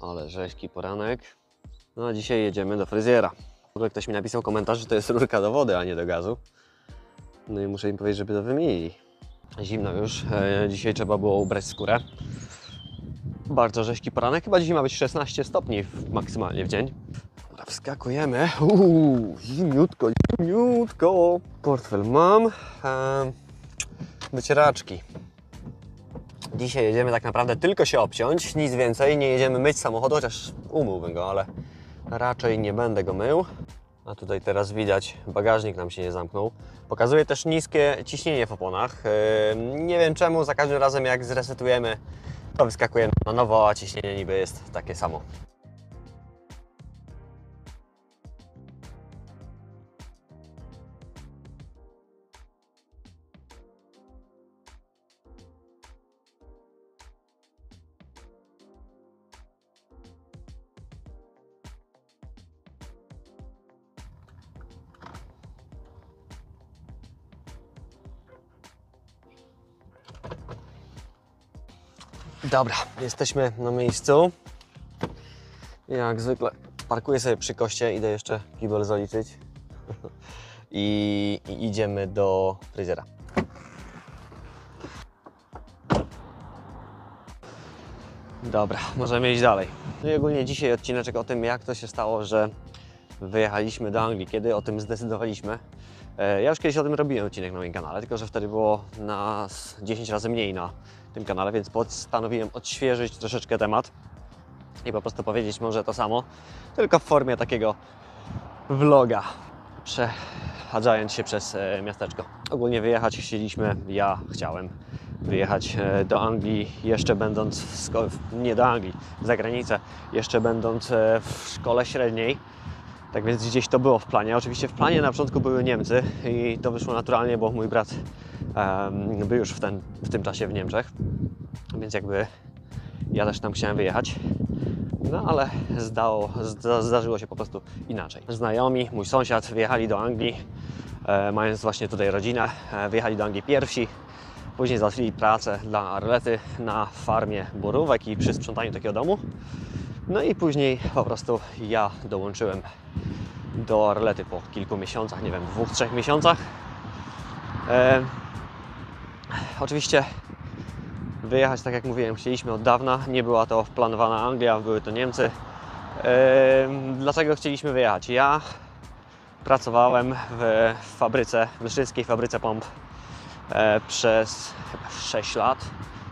Ale rzeźki poranek. No a dzisiaj jedziemy do fryzjera. W ogóle ktoś mi napisał komentarz, że to jest rurka do wody, a nie do gazu. No i muszę im powiedzieć, żeby to wymienili. Zimno już. E, dzisiaj trzeba było ubrać skórę. Bardzo rzeźki poranek. Chyba dzisiaj ma być 16 stopni maksymalnie w dzień. Dobra, wskakujemy. Uuu, zimniutko, zimniutko. Portfel mam. E, wycieraczki. Dzisiaj jedziemy tak naprawdę tylko się obciąć, nic więcej. Nie jedziemy myć samochodu, chociaż umyłbym go, ale raczej nie będę go mył. A tutaj teraz widać, bagażnik nam się nie zamknął. Pokazuje też niskie ciśnienie w oponach. Yy, Nie wiem czemu, za każdym razem jak zresetujemy, to wyskakuje na nowo, a ciśnienie niby jest takie samo. Dobra, jesteśmy na miejscu. Jak zwykle parkuję sobie przy koście, idę jeszcze kibel zaliczyć. I, I idziemy do fryzjera. Dobra, możemy iść dalej. No i ogólnie dzisiaj odcineczek o tym, jak to się stało, że wyjechaliśmy do Anglii, kiedy o tym zdecydowaliśmy. E, Ja już kiedyś o tym robiłem odcinek na moim kanale, tylko że wtedy było nas 10 razy mniej na tym kanale, więc postanowiłem odświeżyć troszeczkę temat i po prostu powiedzieć może to samo, tylko w formie takiego vloga, przechadzając się przez e, miasteczko. Ogólnie wyjechać chcieliśmy, ja chciałem wyjechać e, do Anglii, jeszcze będąc w szko- w- nie do Anglii, za granicę, jeszcze będąc w szkole średniej. Tak więc gdzieś to było w planie. Oczywiście w planie na początku były Niemcy i to wyszło naturalnie, bo mój brat em, był już w, ten, w tym czasie w Niemczech, więc jakby ja też tam chciałem wyjechać. No ale zdało, zda, zdarzyło się po prostu inaczej. Znajomi, mój sąsiad wyjechali do Anglii, e, mając właśnie tutaj rodzinę, e, wyjechali do Anglii pierwsi. Później załatwili pracę dla Arlety na farmie borówek i przy sprzątaniu takiego domu. No i później po prostu ja dołączyłem do Arlety po kilku miesiącach, nie wiem, dwóch, trzech miesiącach. E, oczywiście wyjechać, tak jak mówiłem, chcieliśmy od dawna. Nie była to planowana Anglia, były to Niemcy. E, dlaczego chcieliśmy wyjechać? Ja pracowałem w fabryce, w leszczyńskiej fabryce pomp e, przez chyba 6 lat,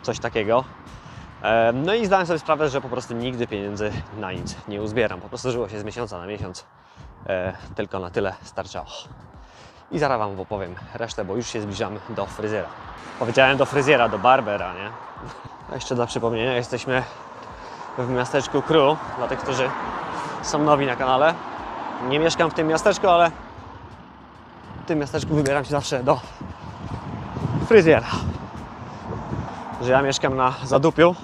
coś takiego. E, No i zdałem sobie sprawę, że po prostu nigdy pieniędzy na nic nie uzbieram. Po prostu żyło się z miesiąca na miesiąc. E, tylko na tyle starczało. I zaraz Wam opowiem resztę, bo już się zbliżamy do fryzjera. Powiedziałem do fryzjera, do barbera, nie? A jeszcze dla przypomnienia, jesteśmy w miasteczku Crew, dla tych, którzy są nowi na kanale. Nie mieszkam w tym miasteczku, ale w tym miasteczku wybieram się zawsze do fryzjera. Że ja mieszkam na Zadupiu,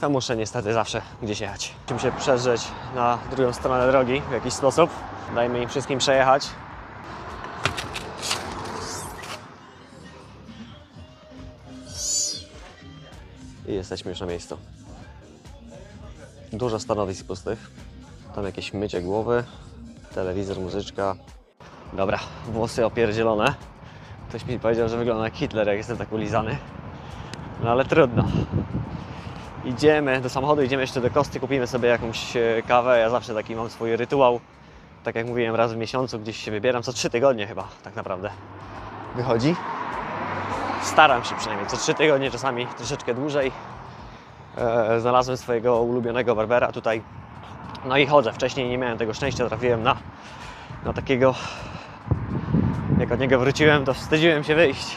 to muszę niestety zawsze gdzieś jechać. Musimy się przedrzeć na drugą stronę drogi w jakiś sposób. Dajmy im wszystkim przejechać. I jesteśmy już na miejscu. Dużo stanowisk pustych. Tam jakieś mycie głowy, telewizor, muzyczka. Dobra, włosy opierdzielone. Ktoś mi powiedział, że wygląda jak Hitler, jak jestem tak ulizany. No ale trudno. Idziemy do samochodu, idziemy jeszcze do Kosty, kupimy sobie jakąś e, kawę. Ja zawsze taki mam swój rytuał. Tak jak mówiłem, raz w miesiącu gdzieś się wybieram, co trzy tygodnie chyba tak naprawdę wychodzi. Staram się przynajmniej, co trzy tygodnie, czasami troszeczkę dłużej. E, znalazłem swojego ulubionego barbera tutaj. No i chodzę. Wcześniej nie miałem tego szczęścia, trafiłem na, na takiego. Jak od niego wróciłem, to wstydziłem się wyjść.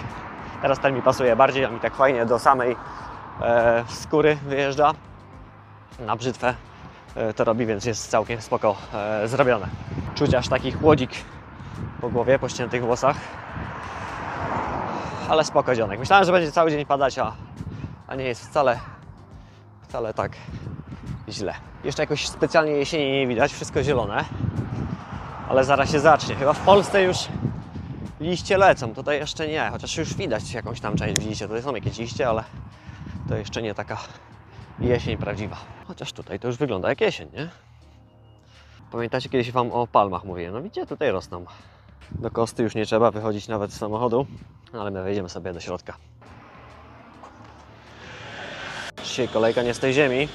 Teraz ten mi pasuje bardziej, on mi tak fajnie do samej e, skóry wyjeżdża. Na brzytwę e, to robi, więc jest całkiem spoko e, zrobione. Czuć aż taki chłodzik po głowie, po ściętych włosach. Ale spoko dzionek. Myślałem, że będzie cały dzień padać, a, a nie jest wcale, wcale tak źle. Jeszcze jakoś specjalnie jesieni nie widać, wszystko zielone. Ale zaraz się zacznie. Chyba w Polsce już liście lecą. Tutaj jeszcze nie, chociaż już widać jakąś tam część, widzicie, tutaj są jakieś liście, ale to jeszcze nie taka jesień prawdziwa. Chociaż tutaj to już wygląda jak jesień, nie? Pamiętacie, kiedyś Wam o palmach mówiłem? No widzicie, tutaj rosną. Do kosty już nie trzeba wychodzić nawet z samochodu, ale my wejdziemy sobie do środka. Dzisiaj kolejka nie z tej ziemi.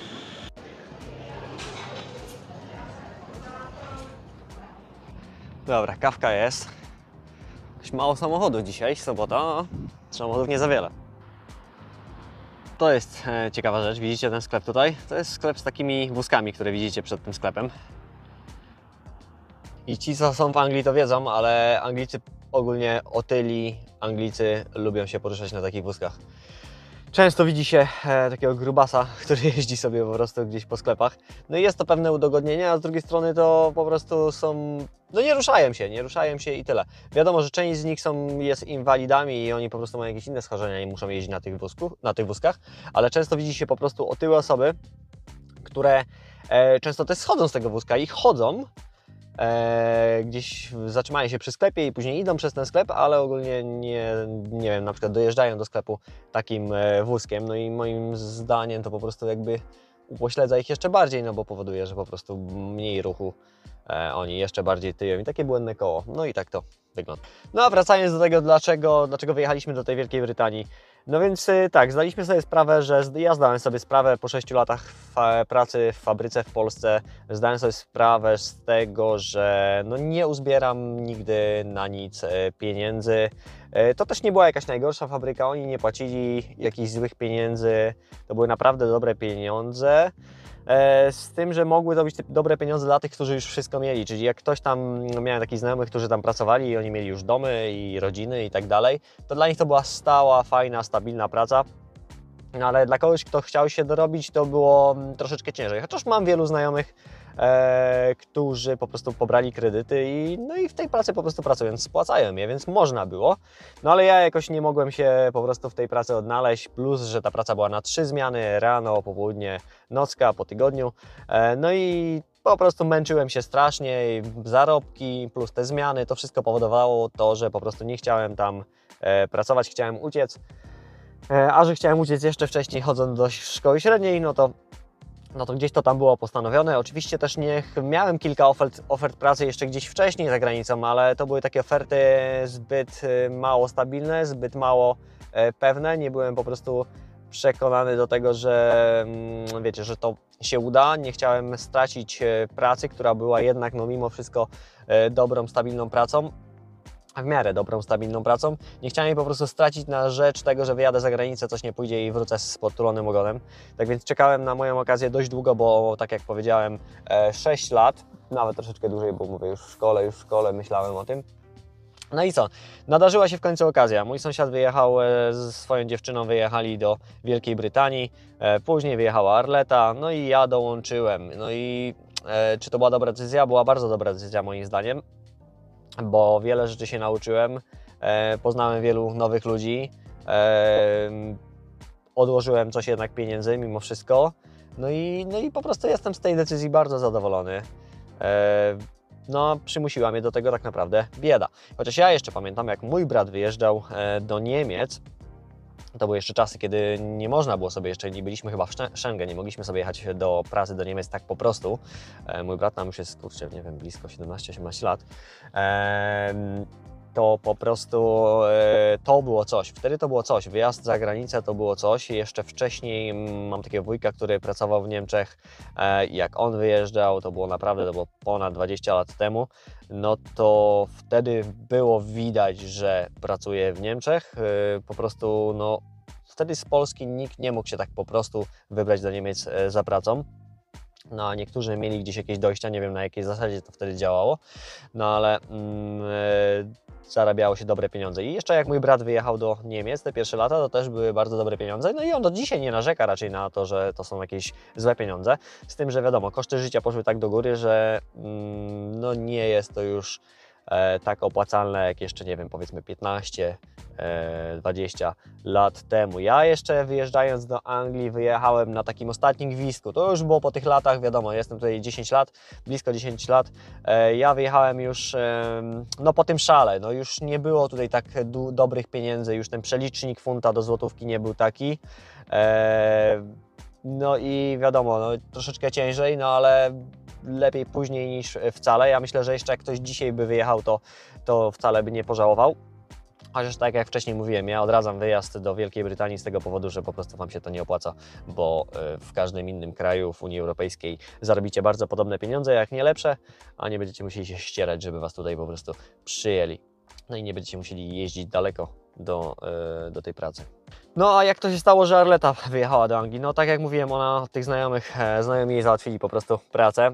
Dobra, kawka jest. Mało samochodów dzisiaj, sobota, samochodów nie za wiele. To jest e, ciekawa rzecz, widzicie ten sklep tutaj? To jest sklep z takimi wózkami, które widzicie przed tym sklepem. I ci, co są w Anglii, to wiedzą, ale Anglicy ogólnie otyli, Anglicy lubią się poruszać na takich wózkach. Często widzi się e, takiego grubasa, który jeździ sobie po prostu gdzieś po sklepach. No i jest to pewne udogodnienie, a z drugiej strony to po prostu są. No nie ruszają się, nie ruszają się i tyle. Wiadomo, że część z nich są, jest inwalidami i oni po prostu mają jakieś inne schorzenia i muszą jeździć na tych, wózku, na tych wózkach, ale często widzi się po prostu otyłe osoby, które e, często też schodzą z tego wózka i chodzą, e, gdzieś zatrzymają się przy sklepie i później idą przez ten sklep, ale ogólnie nie, nie wiem, na przykład dojeżdżają do sklepu takim e, wózkiem, no i moim zdaniem to po prostu jakby upośledza ich jeszcze bardziej, no bo powoduje, że po prostu mniej ruchu e, oni jeszcze bardziej tyją. I takie błędne koło, no i tak to wygląda. No a wracając do tego, dlaczego, dlaczego wyjechaliśmy do tej Wielkiej Brytanii, no więc y, tak, zdaliśmy sobie sprawę, że ja zdałem sobie sprawę po 6 latach pracy w fabryce w Polsce, zdałem sobie sprawę z tego, że no nie uzbieram nigdy na nic e, pieniędzy. E, To też nie była jakaś najgorsza fabryka, oni nie płacili jakichś złych pieniędzy, to były naprawdę dobre pieniądze. E, Z tym, że mogły to być dobre pieniądze dla tych, którzy już wszystko mieli. Czyli jak ktoś tam, miałem takich znajomych, którzy tam pracowali i oni mieli już domy i rodziny i tak dalej, to dla nich to była stała, fajna, stabilna praca. No ale dla kogoś, kto chciał się dorobić, to było mm, troszeczkę ciężej. Chociaż mam wielu znajomych, e, którzy po prostu pobrali kredyty i, no i w tej pracy po prostu pracując spłacają je, więc można było. No ale ja jakoś nie mogłem się po prostu w tej pracy odnaleźć, plus, że ta praca była na trzy zmiany, rano, popołudnie, nocka po tygodniu. E, no i po prostu męczyłem się strasznie, zarobki plus te zmiany, to wszystko powodowało to, że po prostu nie chciałem tam e, pracować, chciałem uciec. E, A że chciałem uciec jeszcze wcześniej, chodząc do szkoły średniej, no to, no to gdzieś to tam było postanowione. Oczywiście też nie miałem kilka ofert, ofert pracy jeszcze gdzieś wcześniej za granicą, ale to były takie oferty zbyt e, mało stabilne, zbyt mało e, pewne. Nie byłem po prostu przekonany do tego, że mm, wiecie, że to się uda. Nie chciałem stracić e, pracy, która była jednak no mimo wszystko e, dobrą, stabilną pracą w miarę dobrą, stabilną pracą. Nie chciałem jej po prostu stracić na rzecz tego, że wyjadę za granicę, coś nie pójdzie i wrócę z podtulonym ogonem. Tak więc czekałem na moją okazję dość długo, bo tak jak powiedziałem, e, 6 lat, nawet troszeczkę dłużej, bo mówię już w szkole, już w szkole myślałem o tym. No i co? Nadarzyła się w końcu okazja. Mój sąsiad wyjechał e, ze swoją dziewczyną, wyjechali do Wielkiej Brytanii, e, później wyjechała Arleta, no i ja dołączyłem. No i e, czy to była dobra decyzja? Była bardzo dobra decyzja moim zdaniem bo wiele rzeczy się nauczyłem, e, poznałem wielu nowych ludzi, e, odłożyłem coś jednak pieniędzy mimo wszystko, no i, no i po prostu jestem z tej decyzji bardzo zadowolony. E, no, przymusiła mnie do tego tak naprawdę bieda. Chociaż ja jeszcze pamiętam, jak mój brat wyjeżdżał do Niemiec, to były jeszcze czasy, kiedy nie można było sobie jeszcze, nie byliśmy chyba w Schengen, nie mogliśmy sobie jechać do pracy do Niemiec tak po prostu. E, Mój brat tam już jest, kurczę, nie wiem, blisko 17-18 lat. To po prostu e, to było coś. Wtedy to było coś. Wyjazd za granicę to było coś. Jeszcze wcześniej mam takiego wujka, który pracował w Niemczech. E, Jak on wyjeżdżał, to było naprawdę, to było ponad 20 lat temu. No to wtedy było widać, że pracuje w Niemczech. E, Po prostu, no, wtedy z Polski nikt nie mógł się tak po prostu wybrać do Niemiec za pracą. No a niektórzy mieli gdzieś jakieś dojścia, nie wiem na jakiej zasadzie to wtedy działało, no ale mm, zarabiało się dobre pieniądze. I jeszcze jak mój brat wyjechał do Niemiec te pierwsze lata, to też były bardzo dobre pieniądze. No i on do dzisiaj nie narzeka raczej na to, że to są jakieś złe pieniądze. Z tym, że wiadomo, koszty życia poszły tak do góry, że mm, no nie jest to już tak opłacalne jak jeszcze, nie wiem, powiedzmy 15, e, 20 lat temu. Ja jeszcze wyjeżdżając do Anglii wyjechałem na takim ostatnim gwizdku. To już było po tych latach, wiadomo, jestem tutaj 10 lat, blisko 10 lat. E, Ja wyjechałem już no po tym szale, no już nie było tutaj tak dobrych pieniędzy, już ten przelicznik funta do złotówki nie był taki. No i wiadomo, no, troszeczkę ciężej, no ale lepiej później niż wcale. Ja myślę, że jeszcze jak ktoś dzisiaj by wyjechał, to, to wcale by nie pożałował. Chociaż tak jak wcześniej mówiłem, ja odradzam wyjazd do Wielkiej Brytanii z tego powodu, że po prostu Wam się to nie opłaca, bo e, w każdym innym kraju w Unii Europejskiej zarobicie bardzo podobne pieniądze, jak nie lepsze, a nie będziecie musieli się ścierać, żeby Was tutaj po prostu przyjęli. No i nie będziecie musieli jeździć daleko do, e, do tej pracy. No a jak to się stało, że Arleta wyjechała do Anglii? No tak jak mówiłem, ona tych znajomych, e, znajomi jej załatwili po prostu pracę.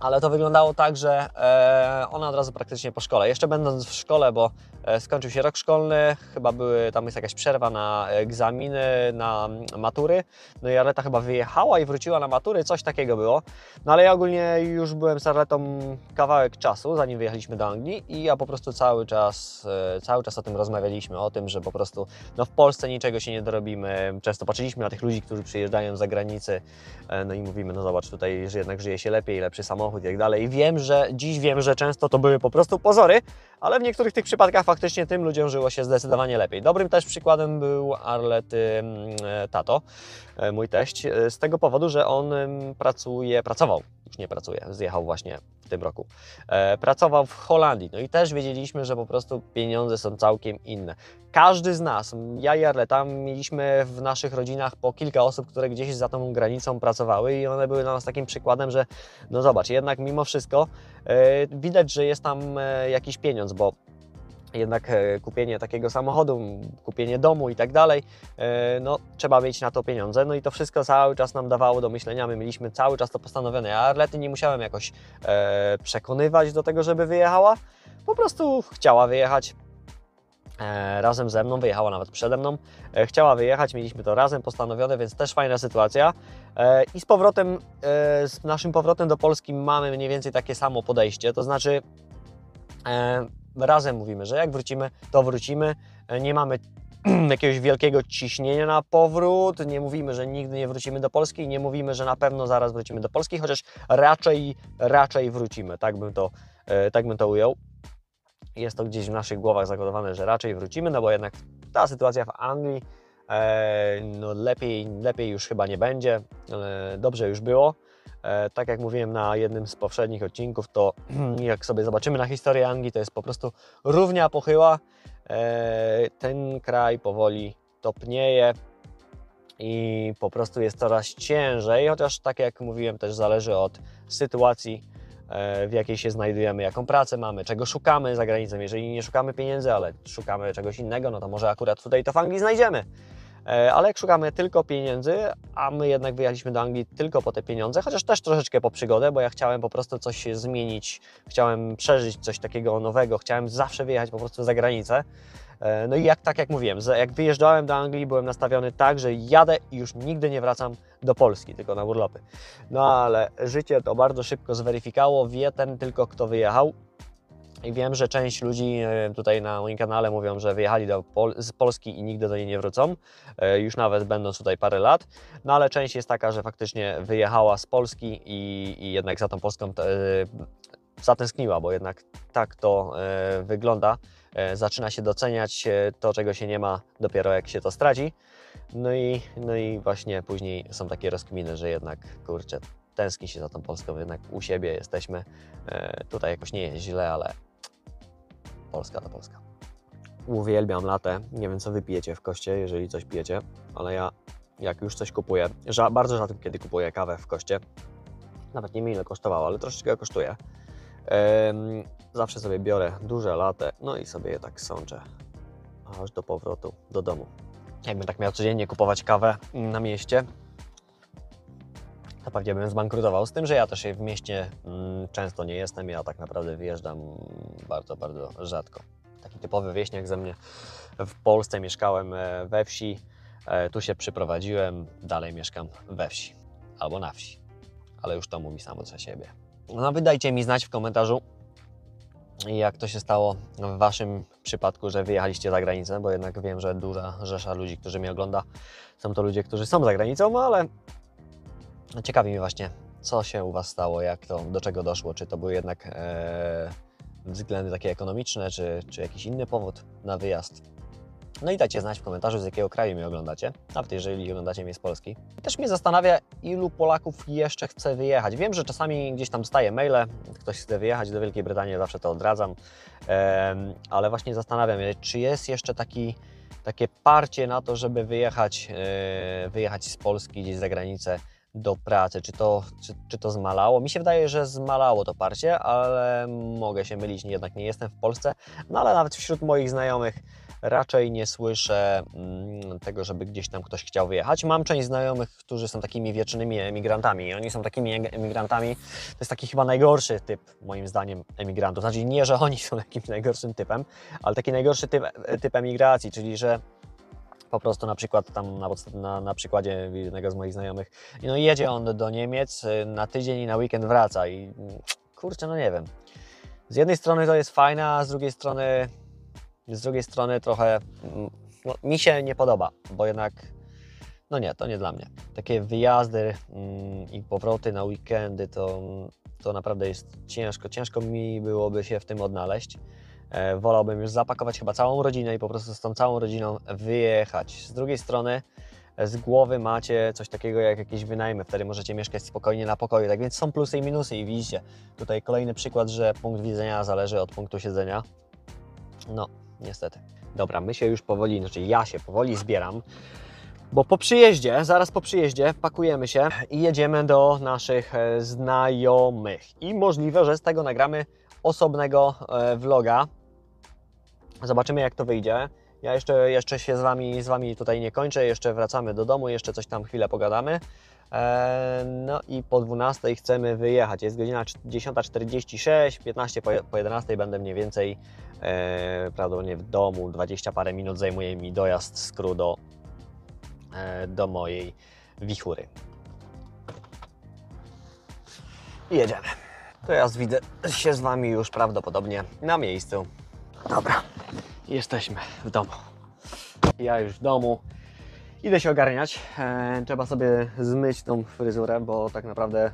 Ale to wyglądało tak, że e, ona od razu praktycznie po szkole. Jeszcze będąc w szkole, bo e, skończył się rok szkolny, chyba były, tam jest jakaś przerwa na egzaminy, na matury. No i Arleta chyba wyjechała i wróciła na matury, coś takiego było. No ale ja ogólnie już byłem z Arletą kawałek czasu, zanim wyjechaliśmy do Anglii i ja po prostu cały czas, e, cały czas o tym rozmawialiśmy, o tym, że po prostu no w Polsce niczego się nie dorobimy. Często patrzyliśmy na tych ludzi, którzy przyjeżdżają z zagranicy, no i mówimy, no zobacz tutaj, że jednak żyje się lepiej, lepszy samochód i tak dalej. Wiem, że dziś wiem, że często to były po prostu pozory, ale w niektórych tych przypadkach faktycznie tym ludziom żyło się zdecydowanie lepiej. Dobrym też przykładem był Arlety mm, e, Tato, e, mój teść, e, z tego powodu, że on pracuje, pracował, już nie pracuje, zjechał właśnie w tym roku. Pracował w Holandii, no i też wiedzieliśmy, że po prostu pieniądze są całkiem inne. Każdy z nas, ja i Arleta, mieliśmy w naszych rodzinach po kilka osób, które gdzieś za tą granicą pracowały i one były dla nas takim przykładem, że no zobacz, jednak mimo wszystko widać, że jest tam e, jakiś pieniądz, bo jednak e, kupienie takiego samochodu, kupienie domu i tak dalej, e, no trzeba mieć na to pieniądze. No i to wszystko cały czas nam dawało do myślenia. My mieliśmy cały czas to postanowione. Ja Arlety nie musiałem jakoś e, przekonywać do tego, żeby wyjechała. Po prostu chciała wyjechać. E, razem ze mną, wyjechała nawet przede mną. E, chciała wyjechać, mieliśmy to razem postanowione, więc też fajna sytuacja. E, I z powrotem, z naszym powrotem do Polski mamy mniej więcej takie samo podejście, to znaczy razem mówimy, że jak wrócimy, to wrócimy. Nie mamy jakiegoś wielkiego ciśnienia na powrót, nie mówimy, że nigdy nie wrócimy do Polski, nie mówimy, że na pewno zaraz wrócimy do Polski, chociaż raczej, raczej wrócimy, tak bym to, tak bym to ujął. Jest to gdzieś w naszych głowach zakodowane, że raczej wrócimy, no bo jednak ta sytuacja w Anglii e, no lepiej, lepiej już chyba nie będzie, e, dobrze już było. E, tak jak mówiłem na jednym z poprzednich odcinków, to jak sobie zobaczymy na historię Anglii, to jest po prostu równia pochyła. E, ten kraj powoli topnieje i po prostu jest coraz ciężej, chociaż tak jak mówiłem, też zależy od sytuacji, w jakiej się znajdujemy, jaką pracę mamy, czego szukamy za granicą. Jeżeli nie szukamy pieniędzy, ale szukamy czegoś innego, no to może akurat tutaj to w Anglii znajdziemy. E, Ale jak szukamy tylko pieniędzy, a my jednak wyjechaliśmy do Anglii tylko po te pieniądze, chociaż też troszeczkę po przygodę, bo ja chciałem po prostu coś zmienić, chciałem przeżyć coś takiego nowego, chciałem zawsze wyjechać po prostu za granicę. E, No i jak tak jak mówiłem, jak wyjeżdżałem do Anglii, byłem nastawiony tak, że jadę i już nigdy nie wracam do Polski, tylko na urlopy. No ale życie to bardzo szybko zweryfikało, wie ten tylko kto wyjechał. I wiem, że część ludzi e, tutaj na moim kanale mówią, że wyjechali do Pol z Polski i nigdy do niej nie wrócą, e, już nawet będąc tutaj parę lat. No ale część jest taka, że faktycznie wyjechała z Polski i, i jednak za tą Polską zatęskniła, bo jednak tak to wygląda. E, zaczyna się doceniać e, to, czego się nie ma, dopiero jak się to straci. No i, no i właśnie później są takie rozkminy, że jednak kurczę, tęskni się za tą Polską, jednak u siebie jesteśmy. E, tutaj jakoś nie jest źle, ale Polska to Polska. Uwielbiam latę. Nie wiem, co wy pijecie w koście, jeżeli coś pijecie, ale ja jak już coś kupuję, bardzo rzadko kiedy kupuję kawę w koście, nawet nie wiem ile kosztowało, ale troszeczkę kosztuje. Zawsze sobie biorę duże latę, no i sobie je tak sączę aż do powrotu do domu. Jakbym tak miał codziennie kupować kawę na mieście, to pewnie bym zbankrutował. Z tym, że ja też w mieście mm, często nie jestem, ja tak naprawdę wyjeżdżam bardzo, bardzo rzadko. Taki typowy wieśniak ze mnie. W Polsce mieszkałem e, we wsi, e, tu się przyprowadziłem, dalej mieszkam we wsi albo na wsi, ale już to mówi samo za siebie. No wydajcie mi znać w komentarzu, jak to się stało w Waszym przypadku, że wyjechaliście za granicę, bo jednak wiem, że duża rzesza ludzi, którzy mnie ogląda, są to ludzie, którzy są za granicą, ale ciekawi mnie właśnie, co się u Was stało, jak to, do czego doszło, czy to były jednak e, względy takie ekonomiczne, czy, czy jakiś inny powód na wyjazd. No i dajcie znać w komentarzu, z jakiego kraju mnie oglądacie, nawet jeżeli oglądacie mnie z Polski. Też mnie zastanawia, ilu Polaków jeszcze chce wyjechać. Wiem, że czasami gdzieś tam dostaję maile, ktoś chce wyjechać do Wielkiej Brytanii, zawsze to odradzam, ale właśnie zastanawiam się, czy jest jeszcze taki, takie parcie na to, żeby wyjechać, e, wyjechać z Polski gdzieś za granicę do pracy. Czy to, czy, czy to zmalało? Mi się wydaje, że zmalało to parcie, ale mogę się mylić, jednak nie jestem w Polsce. No ale nawet wśród moich znajomych raczej nie słyszę mm, tego, żeby gdzieś tam ktoś chciał wyjechać. Mam część znajomych, którzy są takimi wiecznymi emigrantami. Oni są takimi emigrantami. To jest taki chyba najgorszy typ, moim zdaniem, emigrantów. Znaczy nie, że oni są jakimś najgorszym typem, ale taki najgorszy typ, typ emigracji, czyli że po prostu na przykład tam na, na, na przykładzie jednego z moich znajomych, no jedzie on do Niemiec y, na tydzień i na weekend wraca i kurczę, no nie wiem. Z jednej strony to jest fajne, a z drugiej strony z drugiej strony trochę mm, no, mi się nie podoba, bo jednak no nie, to nie dla mnie. Takie wyjazdy mm, i powroty na weekendy to, to naprawdę jest ciężko. Ciężko mi byłoby się w tym odnaleźć. E, wolałbym już zapakować chyba całą rodzinę i po prostu z tą całą rodziną wyjechać. Z drugiej strony e, z głowy macie coś takiego jak jakieś wynajmy, wtedy możecie mieszkać spokojnie na pokoju. Tak więc są plusy i minusy i widzicie, tutaj kolejny przykład, że punkt widzenia zależy od punktu siedzenia. No, niestety. Dobra, my się już powoli, znaczy ja się powoli zbieram, bo po przyjeździe, zaraz po przyjeździe pakujemy się i jedziemy do naszych e, znajomych. I możliwe, że z tego nagramy osobnego e, vloga. Zobaczymy jak to wyjdzie. Ja jeszcze, jeszcze się z wami, z wami tutaj nie kończę, jeszcze wracamy do domu, jeszcze coś tam chwilę pogadamy. E, No i po 12 chcemy wyjechać. Jest godzina 10.46, 15 po- po 11 będę mniej więcej prawdopodobnie w domu. 20 parę minut zajmuje mi dojazd z Kru do, e, do mojej wichury. I jedziemy. Ja widzę się z Wami już prawdopodobnie na miejscu. Dobra, jesteśmy w domu. Ja już w domu. Idę się ogarniać. E, trzeba sobie zmyć tą fryzurę, bo tak naprawdę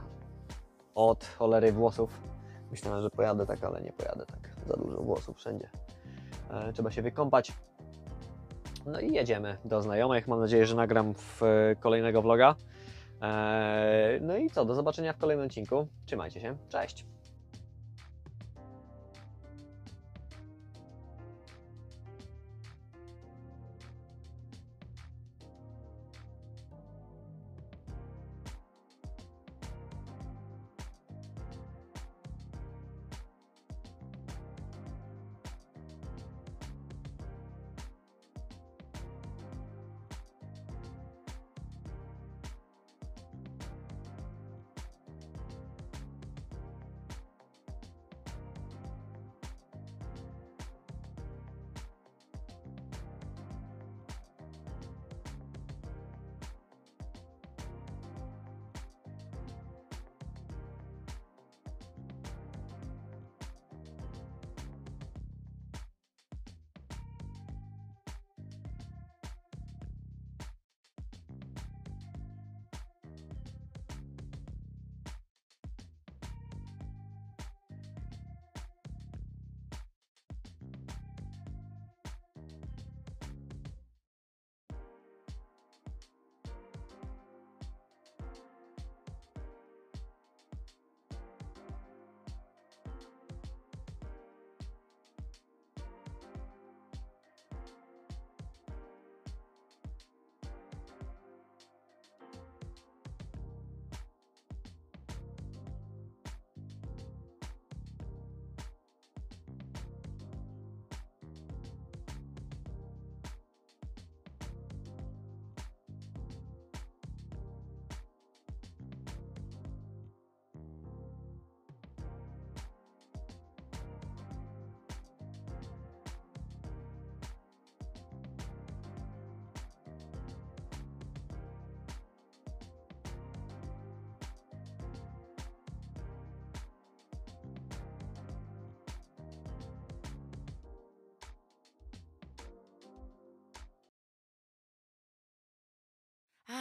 od cholery włosów myślałem, że pojadę tak, ale nie pojadę tak. Za dużo włosów wszędzie. E, trzeba się wykąpać. No i jedziemy do znajomych. Mam nadzieję, że nagram w e, kolejnego vloga. E, no i co, do zobaczenia w kolejnym odcinku. Trzymajcie się, cześć!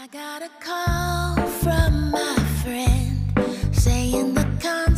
I got a call from my friend saying the con